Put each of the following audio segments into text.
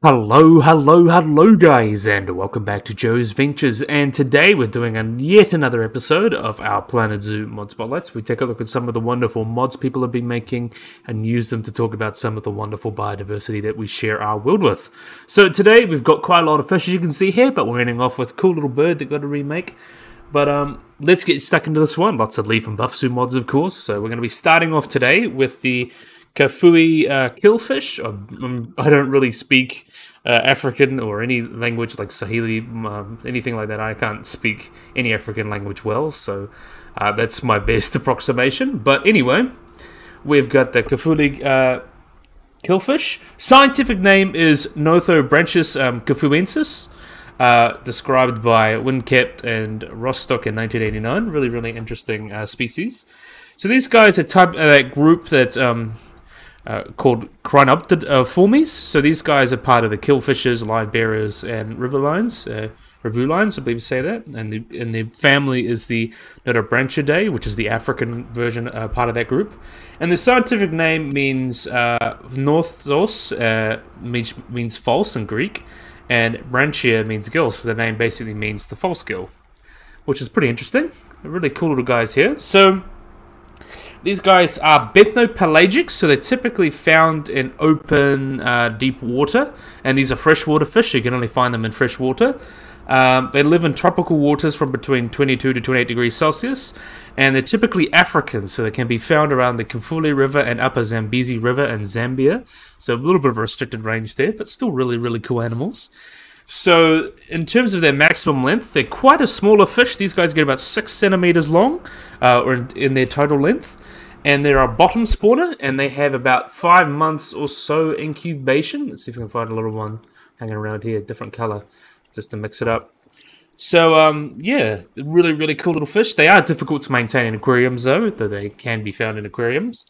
Hello, hello, hello, guys, and welcome back to Joe's Ventures. And today we're doing a, yet another episode of our Planet Zoo mod spotlights. We take a look at some of the wonderful mods people have been making and use them to talk about some of the wonderful biodiversity that we share our world with. So today we've got quite a lot of fish, as you can see here, but we're ending off with a cool little bird that got a remake. But um, let's get stuck into this one. Lots of Leaf and Buff Zoo mods, of course. So we're going to be starting off today with the Kafue uh, killfish. Um, I don't really speak uh, African or any language like Swahili, um, anything like that. I can't speak any African language well, so uh, that's my best approximation. But anyway, we've got the Kafue uh, killfish. Scientific name is Nothobranchius um, kafuensis. Uh, described by Wynn-Kept and Rostock in 1989. Really, really interesting uh, species. So these guys are type uh, that group that um, uh, called Crinoptiformes. So these guys are part of the killfishes, live bearers, and river lions. Uh, lions, I believe you say that. And the, and the family is the Nothobranchiidae, which is the African version, uh, part of that group. And the scientific name means uh, Northos, uh, means, means false in Greek, and Branchia means gill. So the name basically means the false gill, which is pretty interesting. Really cool little guys here. So these guys are benthopelagic, so they're typically found in open, uh, deep water, and these are freshwater fish. You can only find them in fresh water. Um, they live in tropical waters from between 22 to 28 degrees Celsius, and they're typically African, so they can be found around the Kafue River and Upper Zambezi River in Zambia. So a little bit of a restricted range there, but still really, really cool animals. So, in terms of their maximum length, they're quite a smaller fish. These guys get about six centimeters long, uh, or in, in, their total length. And they're a bottom spawner, and they have about five months or so incubation. Let's see if we can find a little one hanging around here, different color, just to mix it up. So, um, yeah, really, really cool little fish. They are difficult to maintain in aquariums, though, though they can be found in aquariums.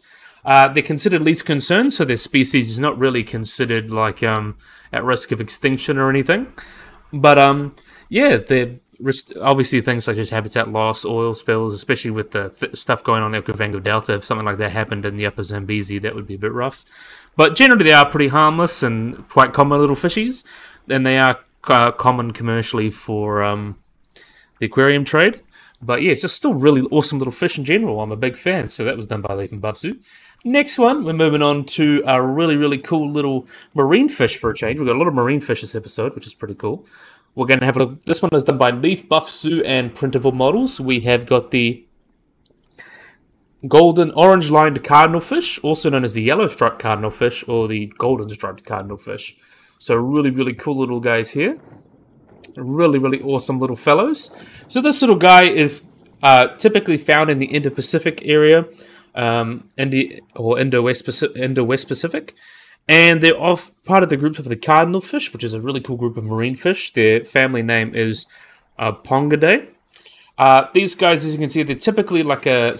Uh, they're considered least concern, so their species is not really considered like um, at risk of extinction or anything. But um, yeah, they're obviously things such as habitat loss, oil spills, especially with the th- stuff going on in the Okavango Delta. If something like that happened in the Upper Zambezi, that would be a bit rough. But generally, they are pretty harmless and quite common little fishies, and they are uh, common commercially for um, the aquarium trade. But yeah, it's just still really awesome little fish in general. I'm a big fan. So that was done by Leaf and Zoo. Next one, we're moving on to a really, really cool little marine fish for a change. We've got a lot of marine fish this episode, which is pretty cool. We're going to have a look. This one is done by Leaf, Buff Zoo, and Printable Models. We have got the golden orange lined cardinal fish, also known as the yellow striped cardinal fish or the golden striped cardinal fish. So, really, really cool little guys here. Really, really awesome little fellows. So, this little guy is uh, typically found in the Indo Pacific area um, Indi- or Pacific, Indo-West Pacific, and they're off part of the group of the cardinal fish, which is a really cool group of marine fish. Their family name is uh, Pongidae. Uh, these guys, as you can see, they're typically like a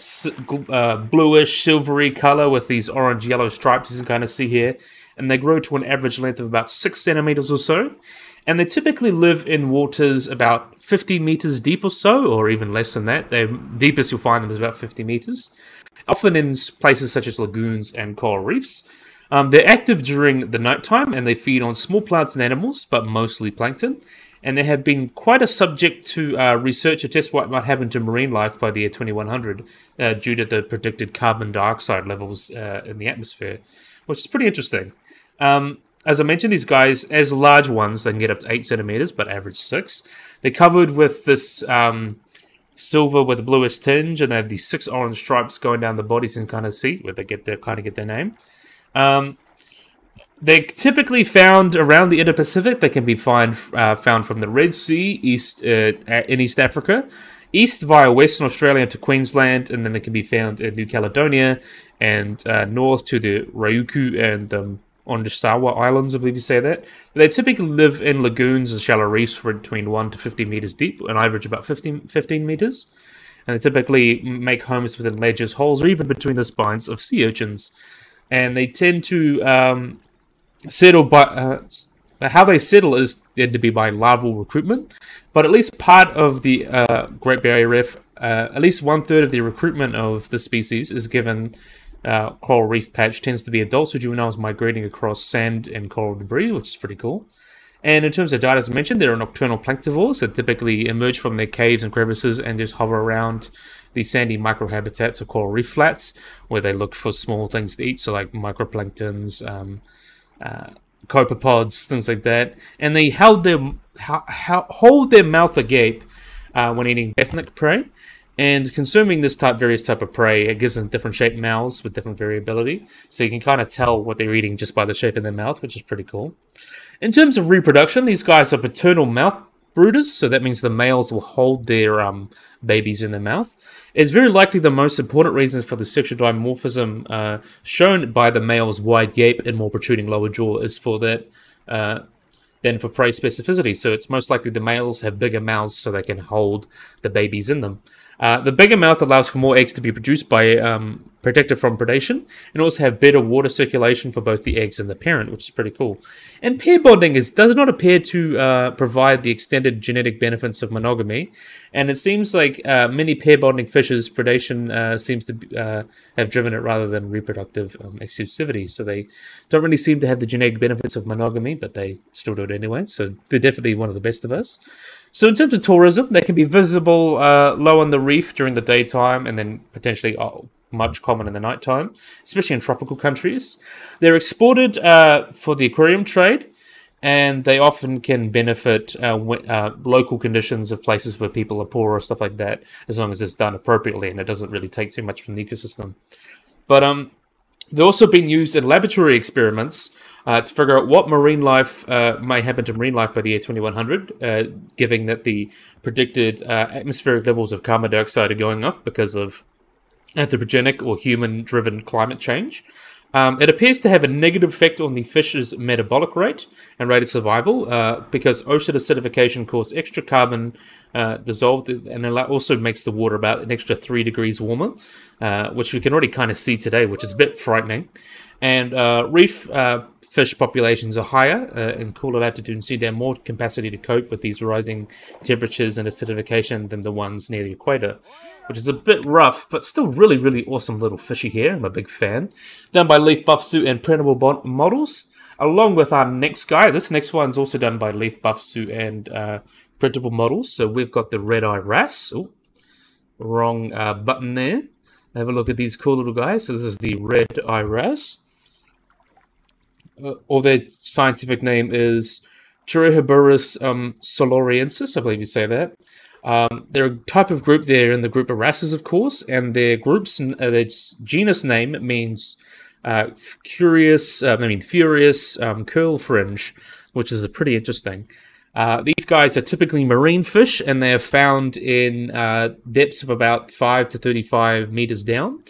uh, bluish, silvery color with these orange yellow stripes, as you can kind of see here. And they grow to an average length of about six centimeters or so. And they typically live in waters about 50 meters deep or so, or even less than that. The deepest you'll find them is about 50 meters often in places such as lagoons and coral reefs. Um, they're active during the nighttime and they feed on small plants and animals, but mostly plankton. And they have been quite a subject to uh, research to test what might happen to marine life by the year 2100 uh, due to the predicted carbon dioxide levels uh, in the atmosphere, which is pretty interesting. Um, as I mentioned, these guys, as large ones, they can get up to 8 centimeters, but average 6. They're covered with this um, silver with a bluish tinge, and they have these six orange stripes going down the bodies and kind of see where they get their kind of get their name. Um, they're typically found around the Indo-Pacific. They can be find, uh, found from the Red Sea, east uh, in East Africa, east via Western Australia to Queensland, and then they can be found in New Caledonia and uh, north to the Ryukyu and um, on the Sawa Islands, I believe you say that. They typically live in lagoons and shallow reefs between 1 to 50 meters deep, and average about 15, 15 meters. And they typically make homes within ledges, holes, or even between the spines of sea urchins. And they tend to um, settle by. Uh, how they settle is tend to be by larval recruitment, but at least part of the uh, Great Barrier Reef, uh, at least one third of the recruitment of the species is given uh, coral reef patch tends to be adults or juveniles migrating across sand and coral debris, which is pretty cool. And in terms of diet, as I mentioned, they're nocturnal planktivores that typically emerge from their caves and crevices and just hover around the sandy microhabitats of coral reef flats, where they look for small things to eat, so like microplanktons, um, uh, copepods, things like that. And they held their hold their mouth agape uh, when eating benthic prey. And consuming this type, various type of prey, it gives them different shaped mouths with different variability. So you can kind of tell what they're eating just by the shape of their mouth, which is pretty cool. In terms of reproduction, these guys are paternal mouth brooders, so that means the males will hold their um, babies in their mouth. It's very likely the most important reason for the sexual dimorphism uh, shown by the male's wide gape and more protruding lower jaw is for that uh, than for prey specificity. So it's most likely the males have bigger mouths so they can hold the babies in them. Uh, the bigger mouth allows for more eggs to be produced by um, protected from predation, and also have better water circulation for both the eggs and the parent, which is pretty cool. And pair bonding is does not appear to uh, provide the extended genetic benefits of monogamy, and it seems like uh, many pair bonding fishes predation uh, seems to uh, have driven it rather than reproductive um, exclusivity. So they don't really seem to have the genetic benefits of monogamy, but they still do it anyway. So they're definitely one of the best of us. So in terms of tourism, they can be visible uh, low on the reef during the daytime and then potentially oh, much common in the nighttime, especially in tropical countries. They're exported uh, for the aquarium trade and they often can benefit uh, uh, local conditions of places where people are poor or stuff like that, as long as it's done appropriately and it doesn't really take too much from the ecosystem. But um, they're also being used in laboratory experiments uh, to figure out what marine life uh, may happen to marine life by the year 2100, uh, given that the predicted uh, atmospheric levels of carbon dioxide are going up because of anthropogenic or human-driven climate change. Um, it appears to have a negative effect on the fish's metabolic rate and rate of survival uh, because ocean acidification causes extra carbon uh, dissolved and it also makes the water about an extra three degrees warmer, uh, which we can already kind of see today, which is a bit frightening. And uh, reef uh, fish populations are higher uh, in cooler latitude and to have more capacity to cope with these rising temperatures and acidification than the ones near the equator, which is a bit rough, but still really, really awesome little fishy here. I'm a big fan. Done by Leaf Buffzoo and Printable Models, along with our next guy. This next one's also done by Leaf Buffzoo and uh, Printable Models. So we've got the Red Eye Wrasse. Ooh, wrong uh, button there. Have a look at these cool little guys. So this is the Red Eye Wrasse uh, or their scientific name is Cirrhilabrus um, solorensis, I believe you say that. Um, they're a type of group. They're in the group of Wrasses, of course, and their groups, uh, their genus name means uh, curious, uh, I mean furious um, curl fringe, which is a pretty interesting. Uh, these guys are typically marine fish, and they are found in uh, depths of about five to thirty-five meters down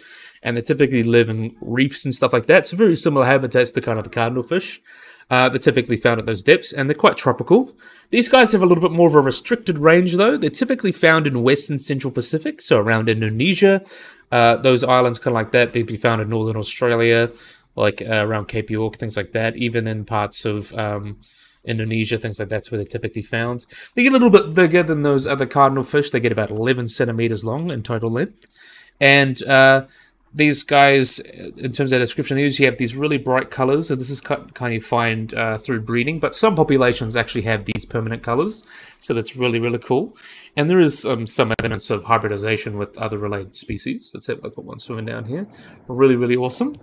and they typically live in reefs and stuff like that. So very similar habitats to kind of the cardinal fish. Uh, they're typically found at those depths, and they're quite tropical. These guys have a little bit more of a restricted range, though. They're typically found in western central Pacific, so around Indonesia, uh, those islands kind of like that. They'd be found in northern Australia, like uh, around Cape York, things like that. Even in parts of um, Indonesia, things like that's where they're typically found. They get a little bit bigger than those other cardinal fish. They get about 11 centimeters long in total length, and uh, these guys, in terms of description, they usually have these really bright colors, and this is kind of find uh, through breeding. But some populations actually have these permanent colors, so that's really really cool. And there is um, some evidence of hybridization with other related species. Let's have a look at one swimming down here. Really really awesome.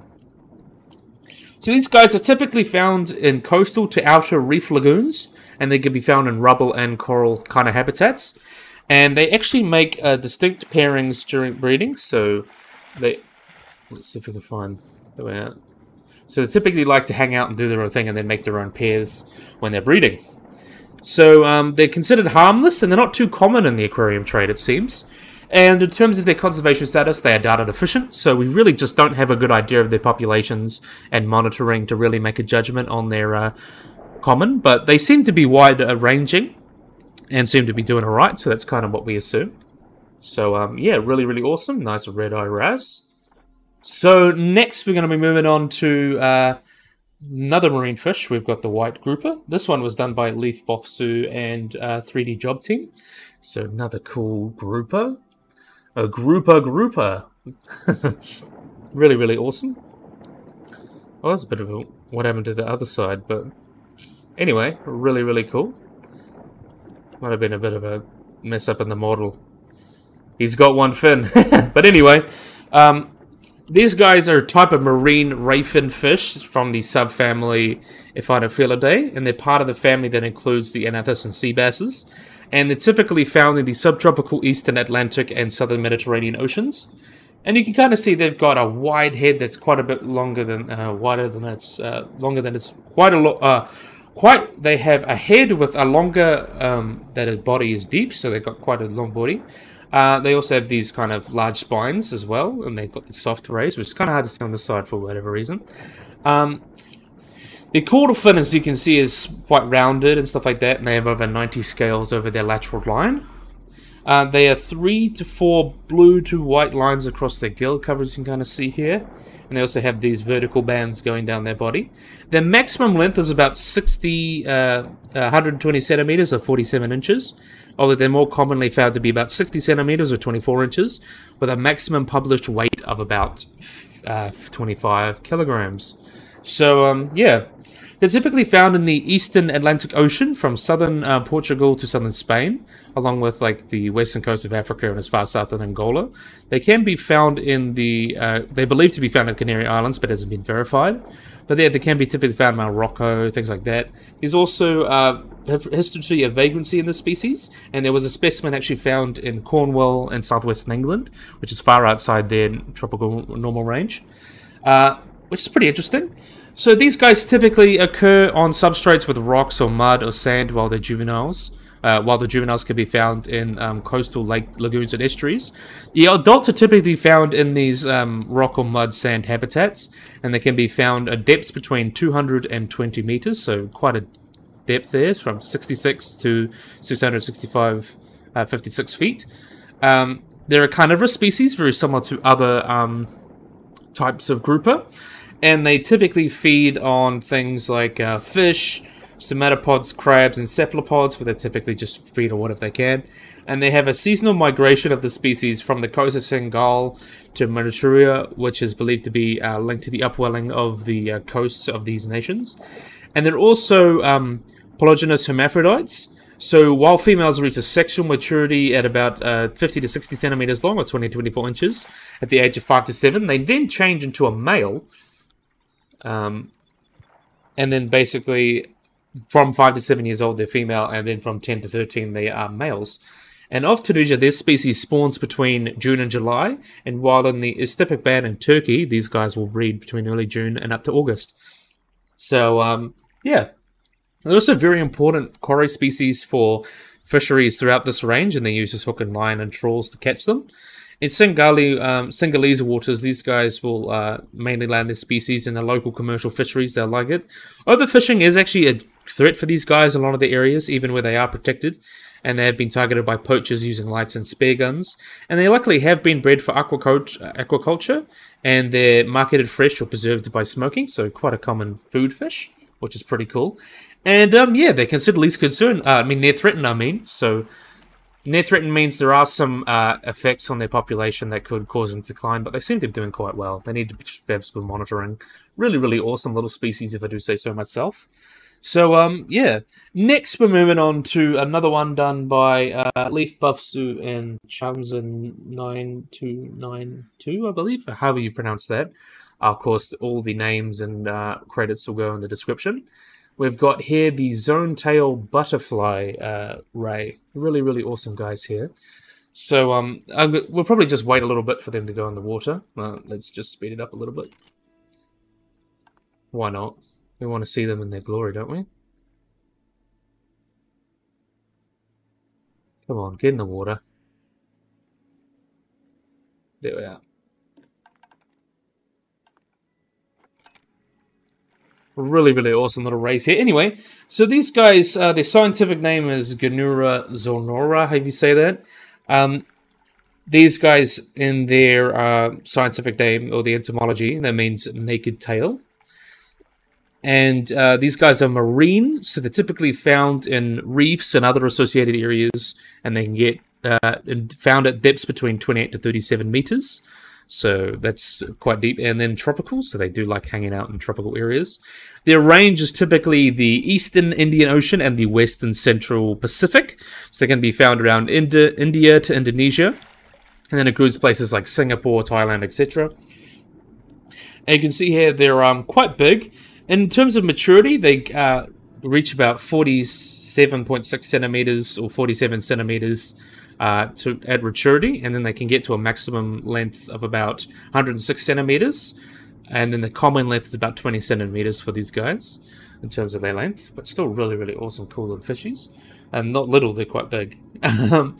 So these guys are typically found in coastal to outer reef lagoons, and they can be found in rubble and coral kind of habitats. And they actually make uh, distinct pairings during breeding. So they Let's see if we can find the way out. So they typically like to hang out and do their own thing and then make their own pairs when they're breeding. So um, they're considered harmless and they're not too common in the aquarium trade, it seems. And in terms of their conservation status, they are data deficient, so we really just don't have a good idea of their populations and monitoring to really make a judgment on their uh, common. But they seem to be wide ranging and seem to be doing alright, so that's kind of what we assume. So um, yeah, really, really awesome. Nice red eye wrasse. So next we're going to be moving on to uh, another marine fish. We've got the white grouper. This one was done by Leaf Buffzoo and uh, 3D Job Team. So another cool grouper. A grouper grouper. Really, really awesome. Oh, that's a bit of a, what happened to the other side, but anyway, really, really cool. Might have been a bit of a mess up in the model. He's got one fin. but anyway, um, these guys are a type of marine rayfin fish from the subfamily Epinephelidae, and they're part of the family that includes the Anthias and sea basses. And they're typically found in the subtropical eastern Atlantic and southern Mediterranean oceans. And you can kind of see they've got a wide head that's quite a bit longer than uh, wider than it's uh, longer than it's quite a lot. Uh, quite they have a head with a longer um, that a body is deep, so they've got quite a long body. Uh, they also have these kind of large spines as well, and they've got the soft rays, which is kind of hard to see on the side for whatever reason. Um, the caudal fin, as you can see, is quite rounded and stuff like that, and they have over 90 scales over their lateral line. Uh, they are three to four blue to white lines across their gill covers, you can kind of see here. And they also have these vertical bands going down their body. Their maximum length is about 60, uh, 120 centimeters or 47 inches although they're more commonly found to be about 60 centimeters or 24 inches, with a maximum published weight of about uh, 25 kilograms. So, um, yeah, they're typically found in the eastern Atlantic Ocean from southern uh, Portugal to southern Spain, along with like the western coast of Africa and as far south as Angola. They can be found in the, uh, they're believed to be found in the Canary Islands, but hasn't been verified. But yeah, they can be typically found in Morocco, things like that. There's also uh, history of vagrancy in the species, and there was a specimen actually found in Cornwall and southwestern England, which is far outside their tropical normal range, uh, which is pretty interesting. So these guys typically occur on substrates with rocks or mud or sand while they're juveniles uh, while the juveniles can be found in um, coastal lake lagoons and estuaries. The adults are typically found in these um, rock or mud sand habitats, and they can be found at depths between 220 meters, so quite a depth there, from 66 to 665, uh, 56 feet. Um, they're a carnivorous species, very similar to other um, types of grouper, and they typically feed on things like uh, fish, Stomatopods, crabs, and cephalopods, where they typically just feed on whatever they can. And they have a seasonal migration of the species from the coast of Senegal to Mauritania, which is believed to be uh, linked to the upwelling of the uh, coasts of these nations. And they're also um, protogynous hermaphrodites. So while females reach a sexual maturity at about uh, 50 to 60 centimeters long, or 20 to 24 inches, at the age of 5 to 7, they then change into a male. Um, and then basically from 5 to 7 years old, they're female, and then from 10 to 13, they are males. And of Tunisia, this species spawns between June and July, and while in the Istipak band in Turkey, these guys will breed between early June and up to August. So, um, yeah. They're also very important quarry species for fisheries throughout this range, and they use this hook and line and trawls to catch them. In Singali, um, Singalese waters, these guys will uh, mainly land their species in the local commercial fisheries. They'll like it. Overfishing is actually a threat for these guys in a lot of the areas, even where they are protected, and they have been targeted by poachers using lights and spear guns. And they luckily have been bred for aquaculture, and they're marketed fresh or preserved by smoking, so quite a common food fish, which is pretty cool. And um, yeah, they're considered least concern. Uh, I mean, near threatened. I mean, so near threatened means there are some uh, effects on their population that could cause them to decline, but they seem to be doing quite well. They need to some monitoring. Really, really awesome little species, if I do say so myself. So um yeah, next we're moving on to another one done by uh, Leif Buffzoo and Chamsen nine two nine two, I believe, however you pronounce that. Of course, all the names and uh, credits will go in the description. We've got here the Zone Tail Butterfly uh, Ray. Really, really awesome guys here. So um, we'll probably just wait a little bit for them to go in the water. Uh, let's just speed it up a little bit. Why not? We want to see them in their glory, don't we? Come on, get in the water. There we are. Really, really awesome little race here. Anyway, so these guys, uh, their scientific name is Gymnura zonura, how do you say that? Um, these guys, in their uh, scientific name, or the etymology, that means naked tail. And uh, these guys are marine, so they're typically found in reefs and other associated areas, and they can get uh, found at depths between 28 to 37 meters. So that's quite deep. And then tropical, so they do like hanging out in tropical areas. Their range is typically the eastern Indian Ocean and the western central Pacific. So they can be found around Indi- India to Indonesia. And then it includes places like Singapore, Thailand, etc. And you can see here they're um, quite big. In terms of maturity, they uh, reach about 47.6 centimeters or 47 centimeters uh, to at maturity, and then they can get to a maximum length of about 106 centimeters, and then the common length is about 20 centimeters for these guys in terms of their length, but still really, really awesome, cool little fishies, and not little, they're quite big.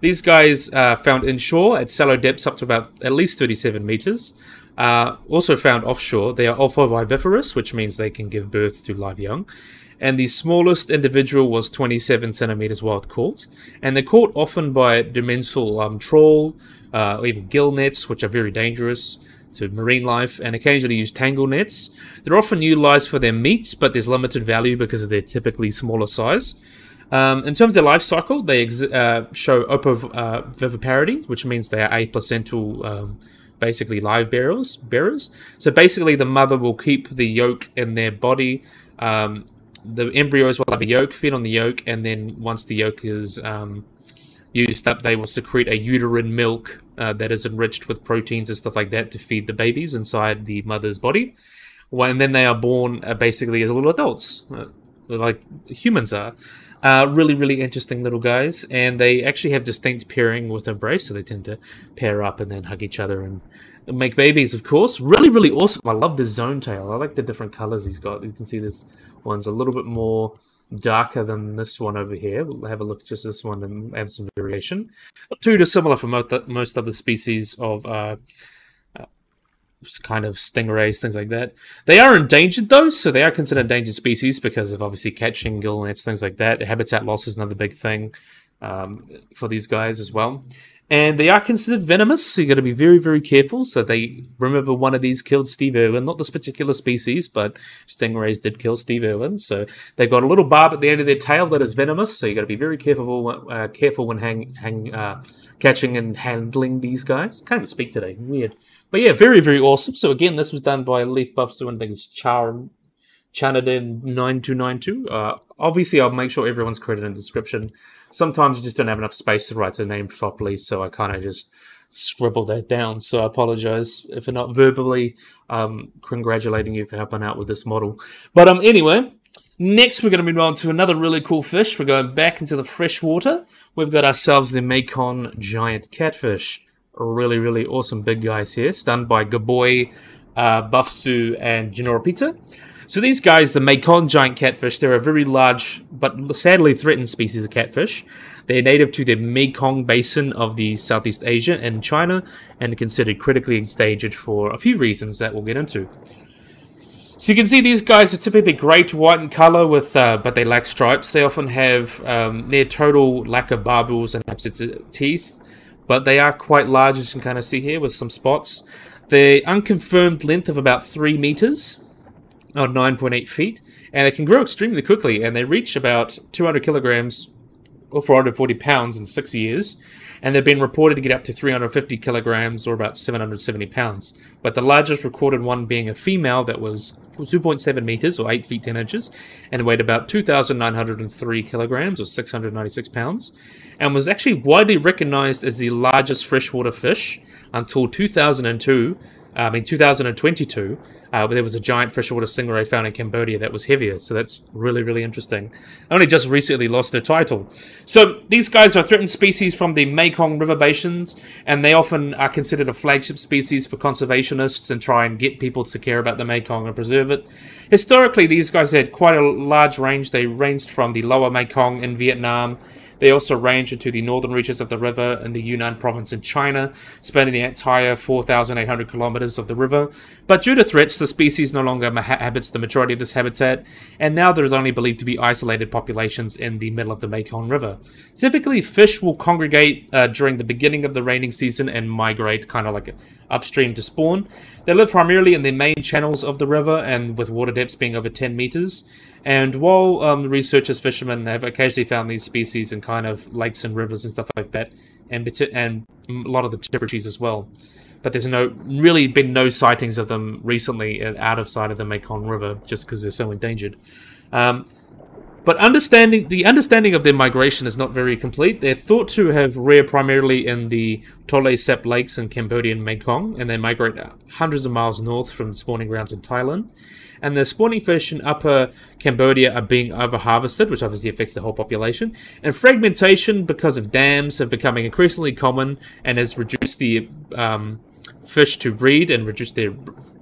These guys are found inshore at shallow depths up to about at least 37 meters. Uh, also found offshore, they are ovoviviparous, which means they can give birth to live young and the smallest individual was 27 centimeters wild caught. And they're caught often by demersal um, trawl, uh, or even gill nets, which are very dangerous to marine life, and occasionally use tangle nets. They're often utilized for their meats, but there's limited value because of their typically smaller size. Um, in terms of their life cycle, they uh, show ovoviviparity, which means they are aplacental, um, basically live bearers. bearers. So basically, the mother will keep the yolk in their body um, the embryos will have a yolk, feed on the yolk, and then once the yolk is um, used up, they will secrete a uterine milk uh, that is enriched with proteins and stuff like that to feed the babies inside the mother's body. Well, and then they are born uh, basically as little adults, uh, like humans are. Uh, really, really interesting little guys, and they actually have distinct pairing with embrace, so they tend to pair up and then hug each other and make babies, of course. Really, really awesome. I love the zone tail. I like the different colors he's got. You can see this one's a little bit more darker than this one over here. We'll have a look at just this one and have some variation. Two to similar for most, other species of uh, kind of stingrays, things like that. They are endangered though, so they are considered endangered species because of obviously catching gill nets, things like that. Habitat loss is another big thing um, for these guys as well and they are considered venomous, so you got to be very, very careful. So they remember one of these killed Steve Irwin, not this particular species, but stingrays did kill Steve Irwin. So they've got a little barb at the end of their tail that is venomous. So you got to be very careful, uh, careful when hang, hang, uh, catching and handling these guys. Can't even speak today, weird. But yeah, very, very awesome. So again, this was done by Leaf Buffs, and I think it's Char Chanadin 9292. Uh, obviously, I'll make sure everyone's credited in the description sometimes I just don't have enough space to write the name properly, so I kind of just scribble that down. So I apologize if I'm not verbally um, congratulating you for helping out with this model. But um, anyway, next we're going to move on to another really cool fish. We're going back into the freshwater. We've got ourselves the Mekong giant catfish. Really, really awesome big guys here, done by Gabboi, uh, Buffzoo, and GiornoPizza. So these guys, the Mekong giant catfish, they're a very large but sadly threatened species of catfish. They're native to the Mekong basin of the Southeast Asia and China and considered critically endangered for a few reasons that we'll get into. So you can see these guys are typically grey to white in colour, with uh, but they lack stripes. They often have um, near total lack of barbels and absence of teeth, but they are quite large, as you can kind of see here, with some spots. The unconfirmed length of about 3 metres, or 9.8 feet, and they can grow extremely quickly, and they reach about 200 kilograms or 440 pounds in six years, and they've been reported to get up to 350 kilograms or about 770 pounds. But the largest recorded one being a female that was 2.7 meters or 8 feet 10 inches and weighed about 2,903 kilograms or 696 pounds, and was actually widely recognized as the largest freshwater fish until 2002 um, in 2022, uh, there was a giant freshwater stingray found in Cambodia that was heavier. So that's really, really interesting. Only just recently lost their title. So these guys are threatened species from the Mekong River basins, and they often are considered a flagship species for conservationists and try and get people to care about the Mekong and preserve it. Historically, these guys had quite a large range. They ranged from the lower Mekong in Vietnam they also range into the northern reaches of the river in the Yunnan province in China, spanning the entire 4,800 kilometers of the river. But due to threats, the species no longer inhabits the majority of this habitat, and now there is only believed to be isolated populations in the middle of the Mekong River. Typically, fish will congregate uh, during the beginning of the raining season and migrate kind of like upstream to spawn. They live primarily in the main channels of the river and with water depths being over 10 meters. And while um, researchers, fishermen have occasionally found these species in kind of lakes and rivers and stuff like that, and and a lot of the tributaries as well. but there's no really been no sightings of them recently out of sight of the Mekong River, just because they're so endangered. Um, but understanding the understanding of their migration is not very complete. They're thought to have reared primarily in the Tonle Sap Lakes in Cambodian Mekong, and they migrate hundreds of miles north from the spawning grounds in Thailand. And the spawning fish in upper Cambodia are being overharvested, which obviously affects the whole population. And fragmentation, because of dams, have becoming increasingly common and has reduced the um, fish to breed and reduce their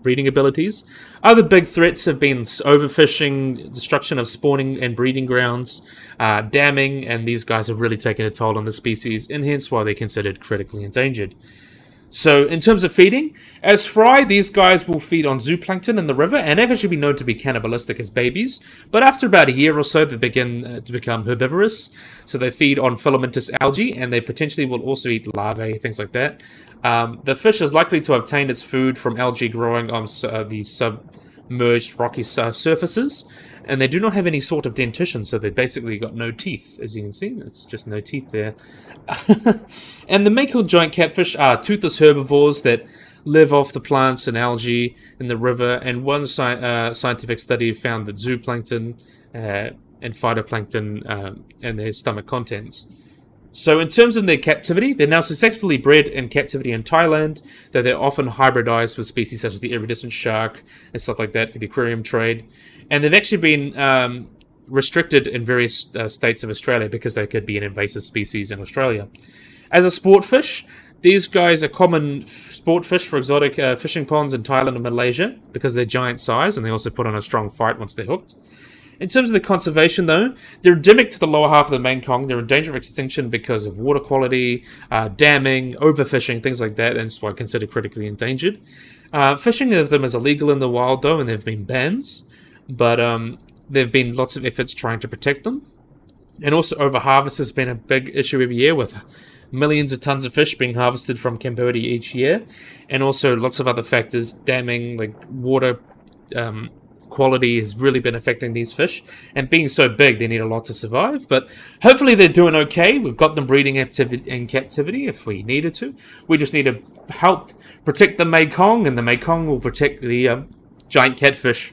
breeding abilities. Other big threats have been overfishing, destruction of spawning and breeding grounds, uh, damming, and these guys have really taken a toll on the species, and hence why they're considered critically endangered. So, in terms of feeding, as fry, these guys will feed on zooplankton in the river and have actually been known to be cannibalistic as babies. But after about a year or so, they begin uh, to become herbivorous. So, they feed on filamentous algae and they potentially will also eat larvae, things like that. Um, the fish is likely to obtain its food from algae growing on uh, the submerged rocky uh, surfaces, and they do not have any sort of dentition, so they've basically got no teeth, as you can see. It's just no teeth there. and the Mekong giant catfish are toothless herbivores that live off the plants and algae in the river, and one sci uh, scientific study found that zooplankton uh, and phytoplankton um, and their stomach contents so in terms of their captivity, they're now successfully bred in captivity in Thailand, though they're often hybridized with species such as the iridescent shark and stuff like that for the aquarium trade. And they've actually been um, restricted in various uh, states of Australia because they could be an invasive species in Australia. As a sport fish, these guys are common sport fish for exotic uh, fishing ponds in Thailand and Malaysia because they're giant size and they also put on a strong fight once they're hooked. In terms of the conservation, though, they're endemic to the lower half of the Mekong. They're in danger of extinction because of water quality, uh, damming, overfishing, things like that, and that's why considered critically endangered. Uh, fishing of them is illegal in the wild, though, and there have been bans, but um, there have been lots of efforts trying to protect them. And also, overharvest has been a big issue every year with millions of tons of fish being harvested from Cambodia each year, and also lots of other factors, damming, like water um, quality has really been affecting these fish. And being so big, they need a lot to survive. But hopefully they're doing okay. We've got them breeding in captivity if we needed to. We just need to help protect the Mekong, and the Mekong will protect the um, giant catfish.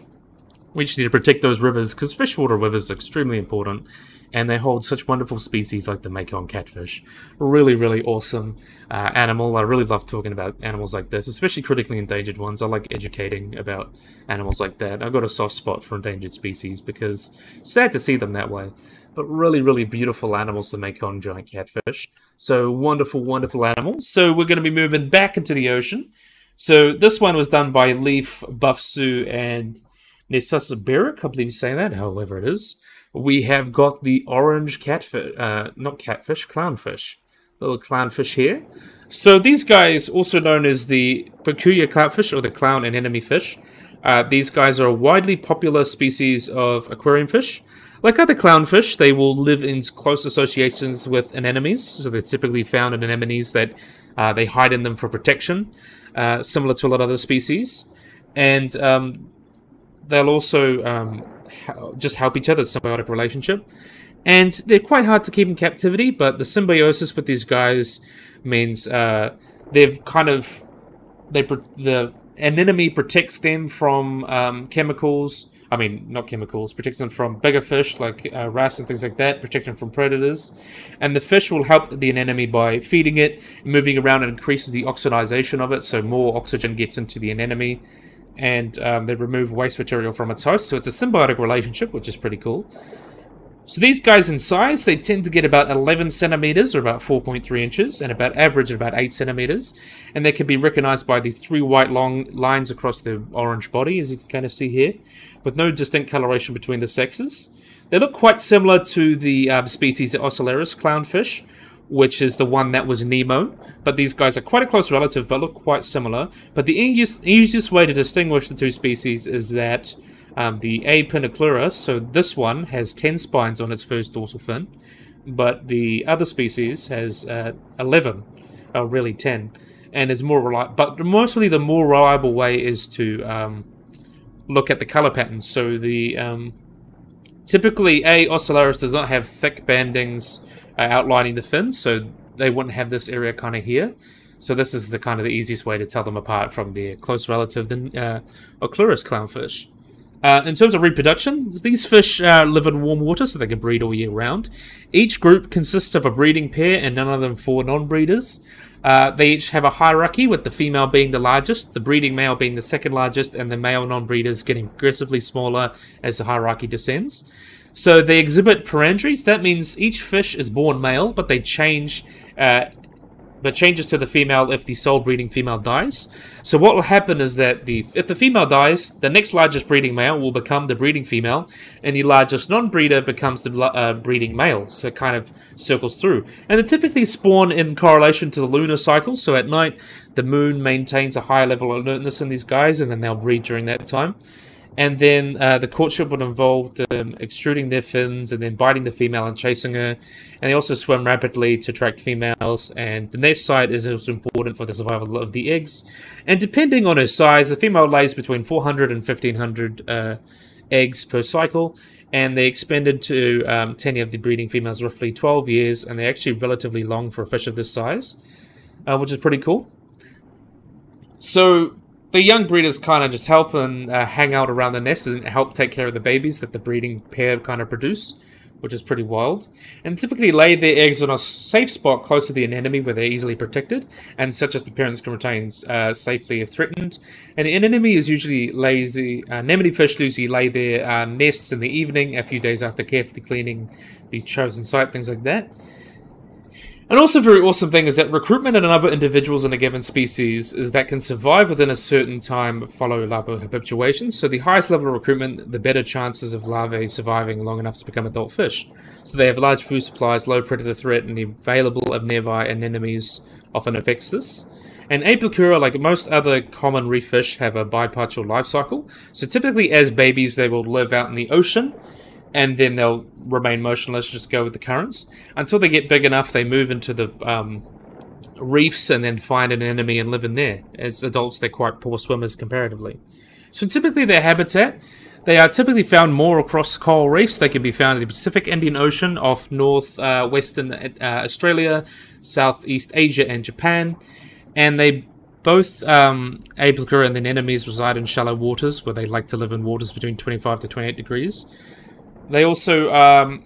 We just need to protect those rivers because freshwater rivers are extremely important and they hold such wonderful species like the Mekong catfish. Really, really awesome uh, animal. I really love talking about animals like this, especially critically endangered ones. I like educating about animals like that. I've got a soft spot for endangered species because sad to see them that way. But really, really beautiful animals, the Mekong giant catfish. So wonderful, wonderful animals. So we're going to be moving back into the ocean. So this one was done by Leif Buffzoo and Nessasa Berwick, I believe you say that, however it is we have got the orange catfish, uh, not catfish, clownfish. Little clownfish here. So these guys, also known as the percula clownfish or the clown anemone fish, uh, these guys are a widely popular species of aquarium fish. Like other clownfish, they will live in close associations with anemones, so they're typically found in anemones that uh, they hide in them for protection, uh, similar to a lot of other species. And um, they'll also um, just help each other, symbiotic relationship. And they're quite hard to keep in captivity, but the symbiosis with these guys means uh, they've kind of they the anemone protects them from um, chemicals. I mean, not chemicals, protects them from bigger fish like uh, and things like that, protect them from predators. And the fish will help the anemone by feeding it, moving around, and increases the oxidization of it, so more oxygen gets into the anemone and um, they remove waste material from its host. So it's a symbiotic relationship, which is pretty cool. So these guys in size, they tend to get about 11 centimeters, or about 4.3 inches, and about average at about 8 centimeters. And they can be recognized by these three white long lines across the orange body, as you can kind of see here, with no distinct coloration between the sexes. They look quite similar to the uh, species Ocellaris clownfish, which is the one that was Nemo. But these guys are quite a close relative, but look quite similar. But the easiest, easiest way to distinguish the two species is that um, the A. pinnaclura, so this one has 10 spines on its first dorsal fin, but the other species has uh, 11, or really 10, and is more reliable. But mostly the more reliable way is to um, look at the color patterns. So the um, typically A. ocellaris does not have thick bandings uh, outlining the fins, so they wouldn't have this area kind of here. So this is the kind of the easiest way to tell them apart from their close relative, the uh, clownfish. Uh, in terms of reproduction, these fish uh, live in warm water, so they can breed all year round. Each group consists of a breeding pair and none of them four non-breeders. Uh, they each have a hierarchy, with the female being the largest, the breeding male being the second largest, and the male non-breeders getting progressively smaller as the hierarchy descends. So they exhibit parandries. That means each fish is born male, but they change uh, but changes to the female if the sole breeding female dies. So what will happen is that the if the female dies, the next largest breeding male will become the breeding female, and the largest non-breeder becomes the uh, breeding male. So it kind of circles through. And they typically spawn in correlation to the lunar cycle. So at night, the moon maintains a higher level of alertness in these guys, and then they'll breed during that time. And then uh, the courtship would involve them extruding their fins and then biting the female and chasing her. And they also swim rapidly to attract females. And the nest site is also important for the survival of the eggs. And depending on her size, the female lays between 400 and 1500 uh, eggs per cycle. And they expended to um, 10 of the breeding females roughly 12 years. And they're actually relatively long for a fish of this size, uh, which is pretty cool. So the young breeders kind of just help and uh, hang out around the nest and help take care of the babies that the breeding pair kind of produce, which is pretty wild. And typically lay their eggs on a safe spot close to the anemone where they're easily protected, and such as the parents can retain uh, safely if threatened. And the anemone is usually lazy. Uh, anemone fish usually lay their uh, nests in the evening, a few days after carefully cleaning the chosen site, things like that. And also, very awesome thing is that recruitment in other individuals in a given species that can survive within a certain time follow larval habituation. So, the highest level of recruitment, the better chances of larvae surviving long enough to become adult fish. So, they have large food supplies, low predator threat, and the available of nearby anemones often affects this. And A. percula, like most other common reef fish, have a bipartial life cycle. So, typically, as babies, they will live out in the ocean and then they'll remain motionless, just go with the currents. Until they get big enough, they move into the um, reefs and then find an enemy and live in there. As adults, they're quite poor swimmers comparatively. So typically their habitat, they are typically found more across coral reefs. They can be found in the Pacific Indian Ocean off north uh, western uh, Australia, Southeast Asia, and Japan. And they both um, and the anemones reside in shallow waters where they like to live in waters between 25 to 28 degrees. They also um,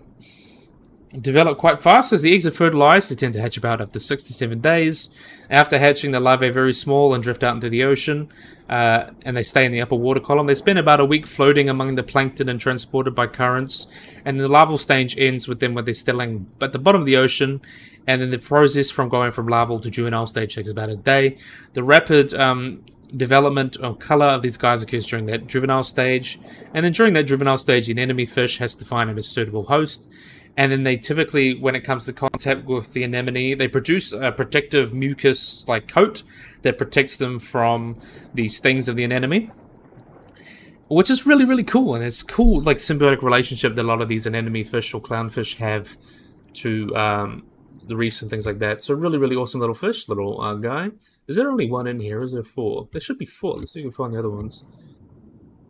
develop quite fast. As the eggs are fertilized, they tend to hatch about after six to seven days. After hatching, the larvae are very small and drift out into the ocean, uh, and they stay in the upper water column. They spend about a week floating among the plankton and transported by currents, and the larval stage ends with them when they're settling at the bottom of the ocean, and then the process from going from larval to juvenile stage takes about a day. The rapid um, development of color of these guys occurs during that juvenile stage. And then during that juvenile stage, anemone fish has to find a suitable host. And then they typically, when it comes to contact with the anemone, they produce a protective mucus-like coat that protects them from the stings of the anemone. Which is really, really cool. And it's cool, like, symbiotic relationship that a lot of these anemone fish or clownfish have to um, the reefs and things like that. So really, really awesome little fish, little uh, guy. Is there only one in here? Is there four? There should be four. Let's see if we can find the other ones.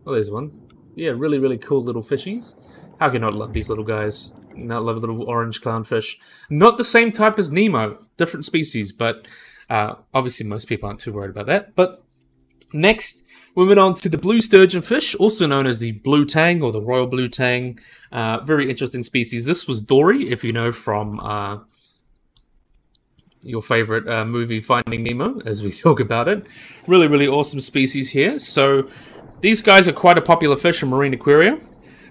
Oh, there's one. Yeah, really, really cool little fishies. How can you not love these little guys? Not love a little orange clownfish. Not the same type as Nemo. Different species, but uh, obviously most people aren't too worried about that. But next, we went on to the blue surgeon fish, also known as the blue tang or the royal blue tang. Uh, very interesting species. This was Dory, if you know from uh, your favorite uh, movie, Finding Nemo, as we talk about it. Really, really awesome species here. So these guys are quite a popular fish in marine aquaria.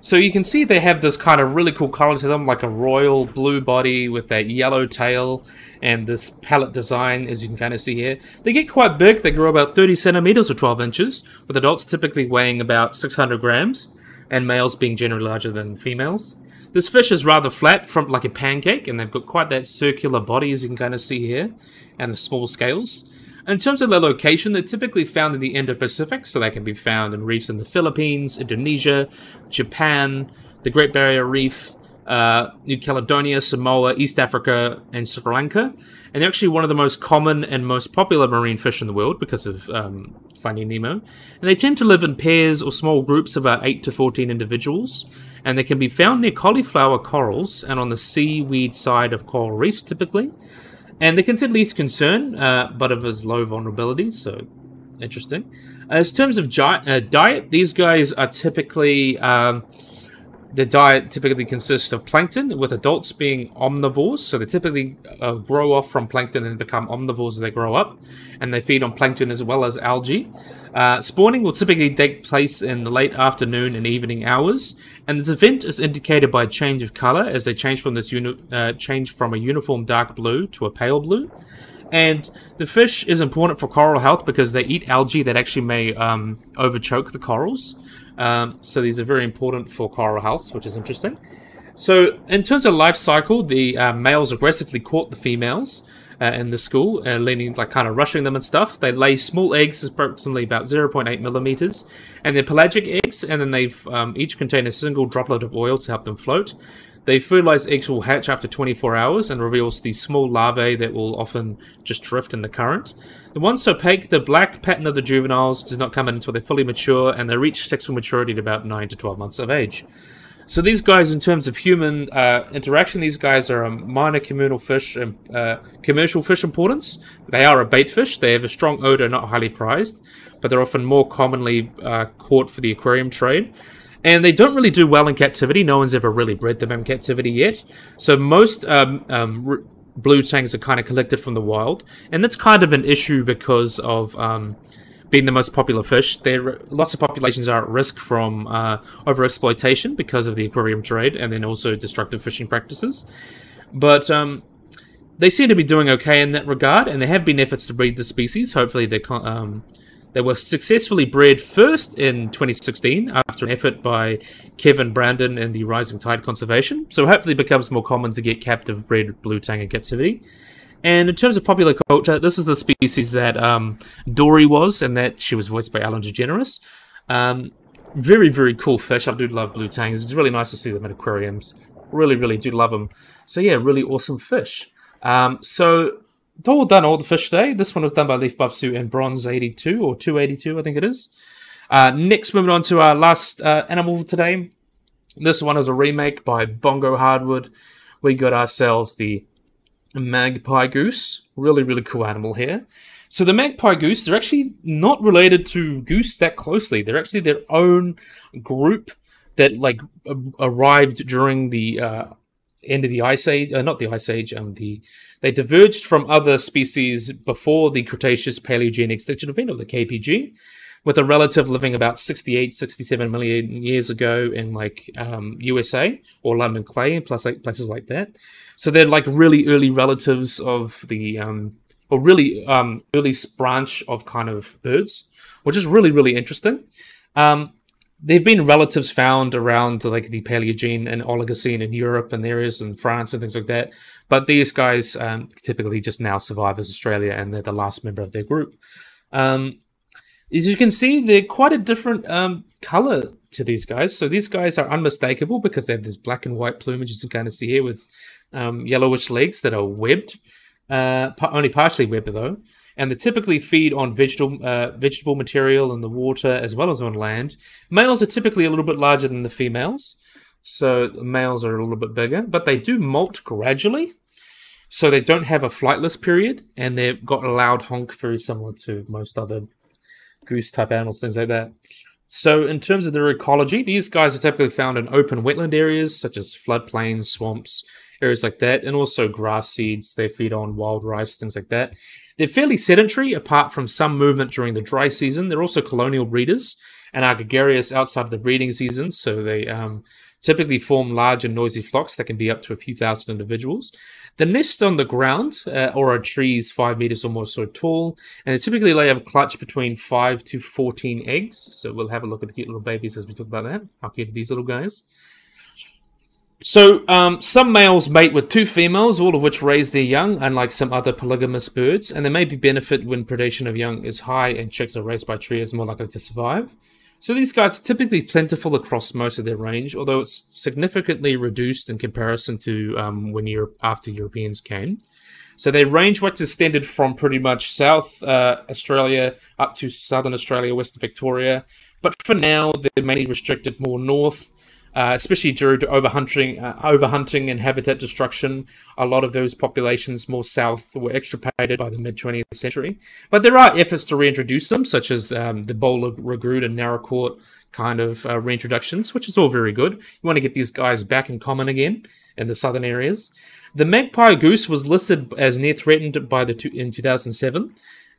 So you can see they have this kind of really cool color to them, like a royal blue body with that yellow tail and this palette design, as you can kind of see here. They get quite big. They grow about 30 centimeters or 12 inches, with adults typically weighing about 600 grams, and males being generally larger than females. This fish is rather flat, from like a pancake, and they've got quite that circular body, as you can kind of see here, and the small scales. In terms of their location, they're typically found in the Indo-Pacific, so they can be found in reefs in the Philippines, Indonesia, Japan, the Great Barrier Reef, uh, New Caledonia, Samoa, East Africa, and Sri Lanka. And they're actually one of the most common and most popular marine fish in the world because of um, Finding Nemo. And they tend to live in pairs or small groups of about 8 to 14 individuals and they can be found near cauliflower corals and on the seaweed side of coral reefs typically. and they consider least concern, uh, but of as low vulnerability. So interesting. As terms of uh, diet, these guys are typically um, the diet typically consists of plankton, with adults being omnivores. So they typically uh, grow off from plankton and become omnivores as they grow up, and they feed on plankton as well as algae. Uh, spawning will typically take place in the late afternoon and evening hours, and this event is indicated by a change of color as they change from this uni- uh, change from a uniform dark blue to a pale blue. And the fish is important for coral health because they eat algae that actually may um, overchoke the corals. Um, so these are very important for coral health, which is interesting. So in terms of life cycle, the uh, males aggressively court the females uh, in the school, uh, leaning like kind of rushing them and stuff. They lay small eggs, approximately about 0.8 millimeters, and they're pelagic eggs, and then they've um, each contain a single droplet of oil to help them float. The fertilized eggs will hatch after 24 hours and reveals these small larvae that will often just drift in the current. The once opaque, the black pattern of the juveniles does not come in until they're fully mature and they reach sexual maturity at about 9 to 12 months of age. So these guys, in terms of human uh, interaction, these guys are a minor communal fish and uh, commercial fish importance. They are a bait fish. They have a strong odor, not highly prized, but they're often more commonly uh, caught for the aquarium trade and they don't really do well in captivity. No one's ever really bred them in captivity yet. So most um, um, blue tangs are kind of collected from the wild, and that's kind of an issue because of um, being the most popular fish. There, lots of populations are at risk from uh, overexploitation because of the aquarium trade, and then also destructive fishing practices. But um, they seem to be doing okay in that regard, and there have been efforts to breed the species. Hopefully, they're um, they were successfully bred first in 2016 after an effort by Kevin Brandon and the Rising Tide Conservation. So hopefully it becomes more common to get captive bred blue tang in captivity. And in terms of popular culture, this is the species that um, Dory was, and that she was voiced by Ellen DeGeneres. Um, very, very cool fish. I do love blue tangs. It's really nice to see them in aquariums. Really, really do love them. So yeah, really awesome fish. Um, so all done all the fish today. This one was done by Leaf Buffzoo and Bronze 82 or 282, I think it is. Uh, next, moving on to our last uh, animal today. This one is a remake by Bongo Hardwood. We got ourselves the magpie goose. Really, really cool animal here. So the magpie goose, they're actually not related to goose that closely. They're actually their own group that like arrived during the uh, end of the ice age. Uh, not the ice age. Um, the they diverged from other species before the Cretaceous Paleogene extinction event, or the KPG, with a relative living about 68, 67 million years ago in like um, USA or London clay, plus like places like that. So they're like really early relatives of the, um, or really um, early branch of kind of birds, which is really really interesting. Um, There've been relatives found around like the Paleogene and Oligocene in Europe and areas in France and things like that. But these guys um, typically just now survive as Australia and they're the last member of their group. Um, as you can see, they're quite a different um, color to these guys. So these guys are unmistakable because they have this black and white plumage, as you can kind of see here, with um, yellowish legs that are webbed. Uh, only partially webbed though and they typically feed on vegetable uh, vegetable material in the water as well as on land. Males are typically a little bit larger than the females, so the males are a little bit bigger, but they do molt gradually. So they don't have a flightless period, and they've got a loud honk, very similar to most other goose type animals, things like that. So in terms of their ecology, these guys are typically found in open wetland areas such as floodplains, swamps, areas like that, and also grass seeds. They feed on wild rice, things like that. They're fairly sedentary, apart from some movement during the dry season. They're also colonial breeders and are gregarious outside of the breeding season, so they um, typically form large and noisy flocks that can be up to a few thousand individuals. The nest on the ground uh, or are trees five meters or more so tall, and they typically lay a clutch between five to 14 eggs. So we'll have a look at the cute little babies as we talk about that. How cute are these little guys? So, um, some males mate with two females, all of which raise their young, unlike some other polygamous birds, and there may be benefit when predation of young is high and chicks are raised by trees more likely to survive. So these guys are typically plentiful across most of their range, although it's significantly reduced in comparison to um, when Europe after Europeans came. So their range was extended from pretty much South uh, Australia up to Southern Australia, Western Victoria, but for now they're mainly restricted more north uh, especially due to overhunting, uh, overhunting and habitat destruction. A lot of those populations more south were extirpated by the mid 20th century. But there are efforts to reintroduce them, such as um, the Bool Lagoon and Naracoorte kind of uh, reintroductions, which is all very good. You want to get these guys back in common again in the southern areas. The magpie goose was listed as near threatened by the two, in 2007,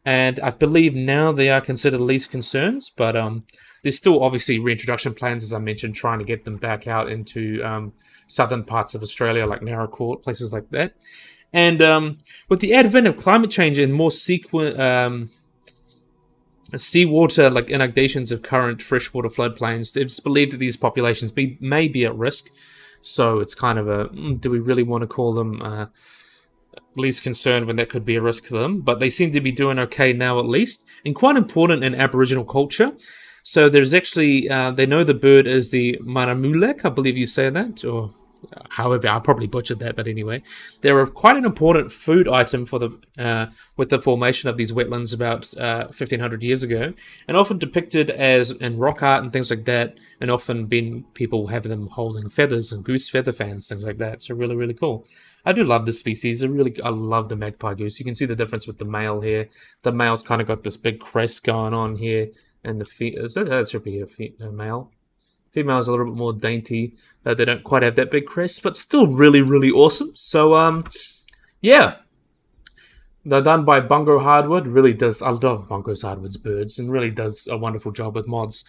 and I believe now they are considered least concerns, but um, there's still obviously reintroduction plans, as I mentioned, trying to get them back out into um, southern parts of Australia, like Naracoorte, places like that. And um, with the advent of climate change and more sequ- um, seawater, like inundations of current freshwater floodplains, it's believed that these populations be, may be at risk. So it's kind of a mm, do we really want to call them uh, least concerned when that could be a risk to them? But they seem to be doing okay now, at least, and quite important in Aboriginal culture. So there's actually, uh, they know the bird is the Maramulek, I believe you say that, or however, I probably butchered that, but anyway. They're quite an important food item for the, uh, with the formation of these wetlands about uh, 1500 years ago, and often depicted as in rock art and things like that, and often been, people have them holding feathers and goose feather fans, things like that, so really, really cool. I do love this species. I really, I love the magpie goose. You can see the difference with the male here. The male's kind of got this big crest going on here, and the fe that, that should be a, fe a male. Female is a little bit more dainty. Uh, they don't quite have that big crest, but still really, really awesome. So, um, yeah. They're done by Bongo Hardwood. Really does. I love Bongo Hardwood's birds and really does a wonderful job with mods.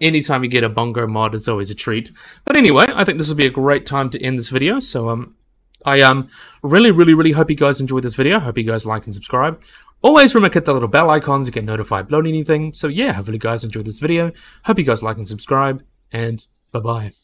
Anytime you get a Bongo mod, it's always a treat. But anyway, I think this will be a great time to end this video. So, um, I um really, really, really hope you guys enjoyed this video. Hope you guys like and subscribe. Always remember to hit the little bell icons to get notified about anything. So yeah, hopefully you guys enjoyed this video. Hope you guys like and subscribe, and bye-bye.